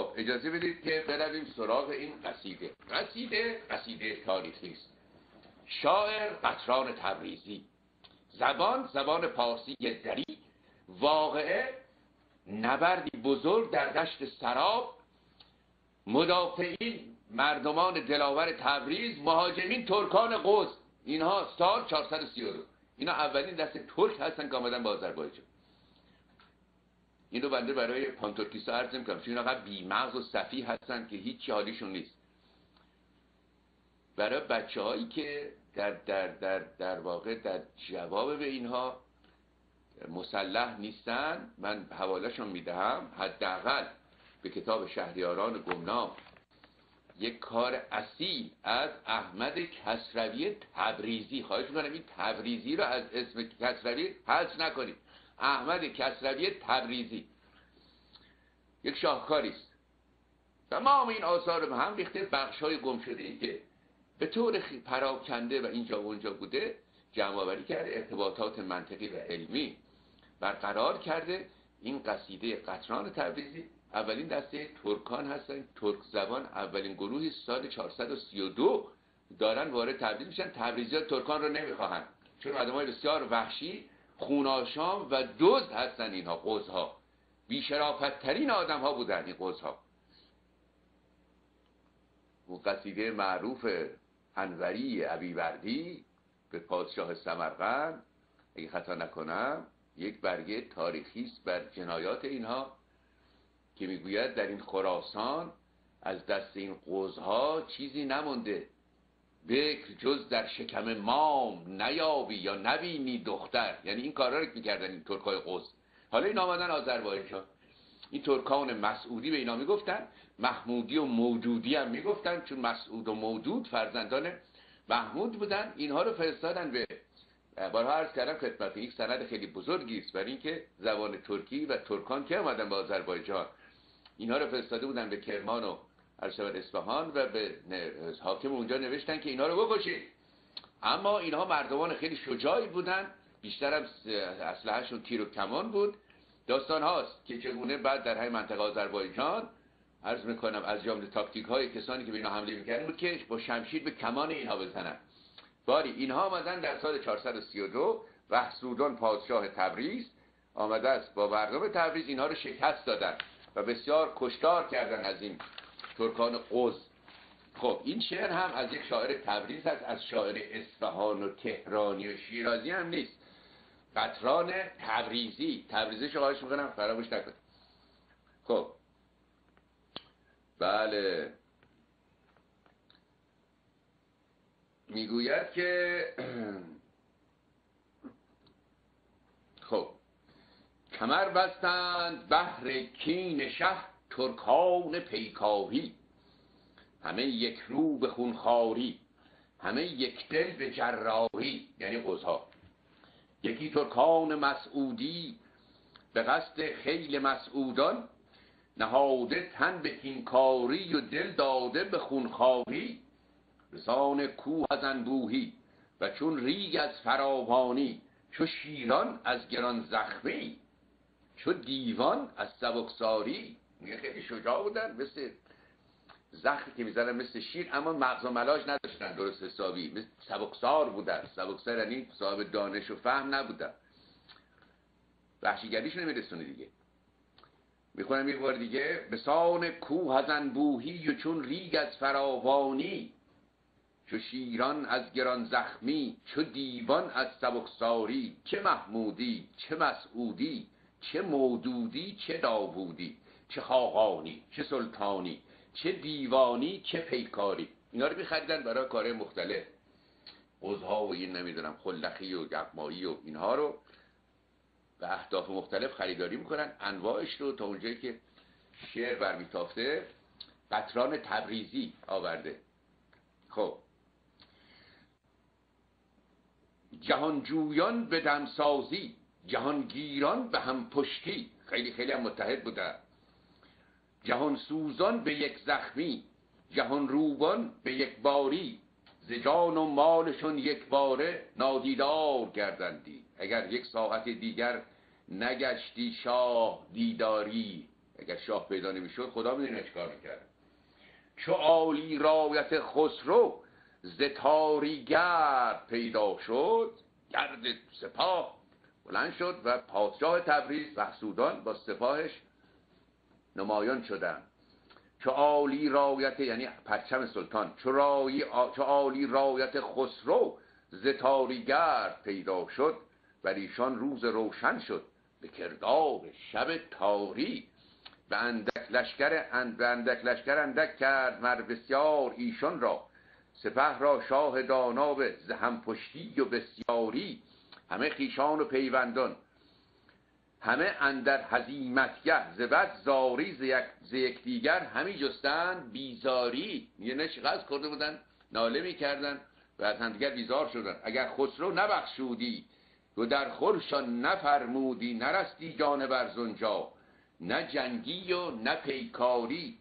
خب اجازه بدید که برویم سراغ این قصیده. قصیده قصیده تاریخی است. شاعر قطران تبریزی. زبان زبان پارسی دری. واقعه نبردی بزرگ در دشت سراب. مدافعین مردمان دلاور تبریز مهاجمین ترکان قوز اینها سال 432 اینا اولین دست ترک هستن که آمدن به آذربایجان. این رو بنده برای پانتورکیسا عرض می‌کنم. چون اینها بیمغز و صفی هستن که هیچ حالیشون نیست. برای بچه هایی که در, در, در, در واقع در جواب به اینها مسلح نیستن من حوالهشون می‌دهم حداقل به کتاب شهریاران گمنام یک کار اصیل از احمد کسروی تبریزی. خواهش می‌کنم این تبریزی رو از اسم کسروی حذف نکنید. احمد کسروی تبریزی. یک شاهکاری است. تمام این آثار به هم ریخته بخش های گم شده ای که به طور پراکنده و اینجا و اونجا بوده جمع آوری کرده ارتباطات منطقی و علمی برقرار کرده. این قصیده قطران تبریزی اولین دسته ترکان هستن. ترک زبان اولین گروهی سال 432 دارن وارد تبریز میشن. تبریزی ترکان رو نمی‌خواهن چون آدم های بسیار وحشی خوناشام و دزد هستن اینها قوزها. بیشرافت ترین آدم ها بودن این قوزها. اون قصیده معروف انوری عبیوردی به پادشاه سمرقند. اگه خطا نکنم یک برگه تاریخی است بر جنایات اینها که می‌گوید در این خراسان از دست این قوزها چیزی نمونده. بکر جز در شکم مام نیابی یا نبینی دختر. یعنی این کارا رو می‌کردن این ترکای قوز حالا این آمدن آذربایجان. این ترکان مسعودی به اینا می‌گفتن محمودی و موجودی هم می‌گفتن چون مسعود و موجود فرزندان محمود بودن. اینها رو فرستادن به بارها عرض کردم خدمت یک سند خیلی بزرگی است برای اینکه زبان ترکی و ترکان که آمدن به آذربایجان. اینها رو فرستاده بودن به کرمان و ارشد اصفهان و به حاکم اونجا نوشتن که اینها رو بکشید اما اینها مردمان خیلی شجاعی بودن. بیشتر هم اسلحه‌شون تیر و کمان بود. داستان هاست که چگونه بعد در های منطقه آذربایجان عرض می‌کنم از جمله تاکتیک های کسانی که به اینها حمله می‌کردن بود که با شمشیر به کمان اینها بزنن. باری اینها آمدن در سال 432 وحسودان پادشاه تبریز آمده است. با مردم تبریز اینها رو شکست دادن و بسیار کشتار کردن از این ترکان قوز خب این شعر هم از یک شاعر تبریز هست از شاعر اصفهان و تهرانی و شیرازی هم نیست. قطران تبریزی. تبریزی شو خواهش می‌کنم فراموش نکنید. خب. بله. می‌گوید که خب. کمر بستند بحر کین شه. ترکان پیکاهی همه یک رو به خونخاری همه یک دل به جراحی. یعنی قوزها یکی ترکان مسعودی به قصد خیل مسعودان. نهاده تن به کینکاری و دل داده به خونخواهی رسان کوه از انبوهی و چون ریگ از فراوانی. چو شیران از گران زخمی. چو دیوان از سبکساری. میگه خیلی شجاع بودن مثل زخمی که می‌زنن مثل شیر اما مغز و ملاش نداشتن درست حسابی. مثل سبکسار بودن. سبکسار یعنی صاحب دانش و فهم نبودن. وحشیگریش نمیرسونه دیگه. می‌خونم یک بار دیگه. به سان کوه از انبوهی و چون ریگ از فراوانی چو شیران از گران زخمی چو دیوان از سبکساری چه محمودی چه مسعودی چه مودودی چه داوودی. چه خاقانی چه سلطانی چه دیوانی چه پیکاری. اینا رو میخریدن برای کار مختلف. قوزها و این نمی‌دونم خلخی و گقمایی و اینها رو به اهداف مختلف خریداری می‌کنن. انواعش رو تا اونجایی که شعر برمیتافته قطران تبریزی آورده. خب. جهانجویان به دمسازی جهانگیران به هم پشتی خیلی خیلی هم متحد بودن. جهان سوزان به یک زخمی جهان روبان به یک باری. زجان و مالشون یک باره نادیدار گردندی. اگر یک ساعت دیگر نگشتی شاه دیداری. اگر شاه پیدا نمی‌شد خدا می‌دونه چیکار می‌کرد. چو عالی رایت خسرو ز گرد پیدا شد گرد سپاه بلند شد و پادشاه تبریز و با سپاهش نمایان شدن چو عالی رایت یعنی پرچم سلطان چو, رای عالی رایت خسرو ز پیدا شد بر ایشان روز روشن شد به کردار شب تاری. به اندک لشکر اند به اندک لشکر اندک کرد مر بسیار ایشان را. سپه را شاه دانا به زهم پشتی و بسیاری. همه خیشان و پیوندان. همه اندر حزیمتگه زبد زاری ز یکدیگر همی جستن بیزاری. یه نش غز کرده بودن ناله می‌کردن و از همدیگر بیزار شدن. اگر خسرو نبخشودی و در خورشان نفرمودی نرستی جان برزنجا نه جنگی و نه پیکاری.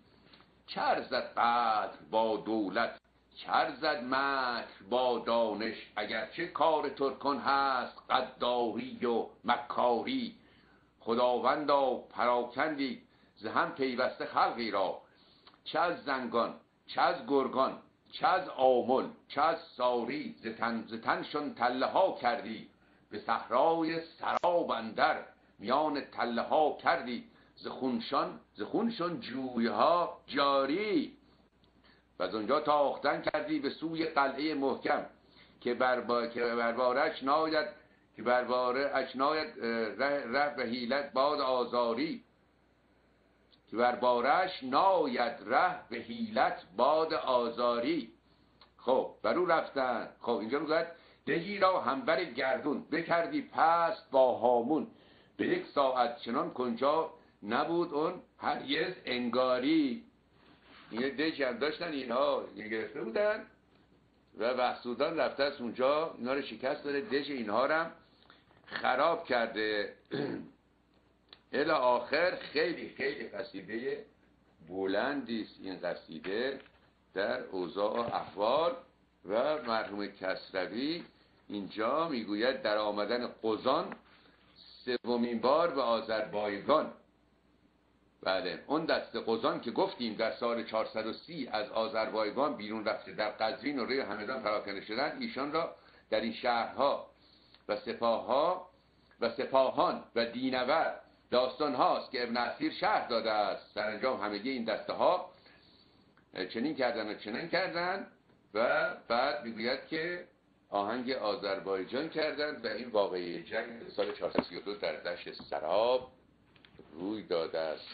چرزد قدر با دولت چرزد مکر با دانش. اگرچه کار ترکان هست قداری و مکاری. خداوندا پراکندی ز هم پیوسته خلقی را چه از زنگان چه از گرگان چه از آمل چه از ساری ز تنشون تله ها کردی. به صحرای سراب اندر میان تله ها کردی. ز خونشان ز خونشون جویها جاری. و از اونجا تاختن کردی به سوی قلعه محکم که بر که بربارش ناید که برباره اش ناید ره, به حیلت باد آزاری. که بربارش ناید ره به حیلت باد آزاری. خب برو رفتن. خب اینجا می‌گوید دهی را همبر گردون. بکردی پست با هامون. به یک ساعت چنان کنجا نبود اون هرگز انگاری. یه دژ هم داشتن اینها گرفته بودن. و وحسودان رفته از اونجا. اینا رو شکست داده دژ اینها رو خراب کرده. الی آخر خیلی خیلی قصیده بلندی است این قصیده در اوضاع احوال و مرحوم کسروی اینجا می‌گوید در آمدن قزان سومین بار به آذربایجان. بله اون دست قزان که گفتیم در سال 430 از آذربایجان بیرون رفته در قزوین و روی همدان پراکنده شدن ایشان را در این شهرها و سپاهها و سپاهان و دینور داستان هاست که ابن اسیر شهر داده است. سرانجام همگی این دسته ها چنین کردن و چنین کردن و بعد می‌گوید که آهنگ آذربایجان کردن و این واقعی جنگ سال 432 در دشت سراب روی داده است.